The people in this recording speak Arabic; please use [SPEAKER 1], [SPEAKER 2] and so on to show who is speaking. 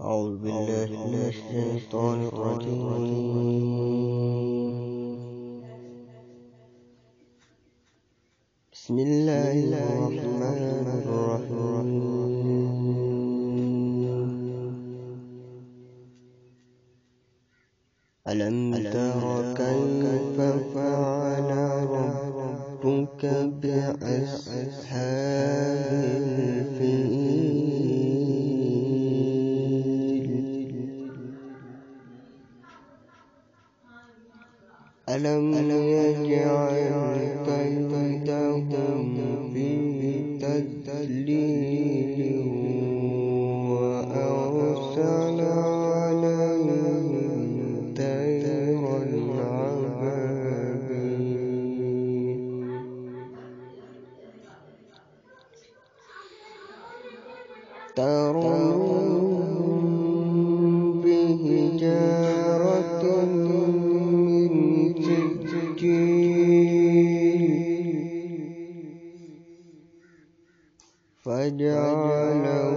[SPEAKER 1] أعوذ بالله من الشيطان الرجيم. بسم الله الرحمن الرحيم. ألم تر كيف فعل ربك بأصحاب ألم يجعل كيدهم في تدليل وأرسل عليهم طيرا عبابيل ترميهم سجيل فجعلهم كعصف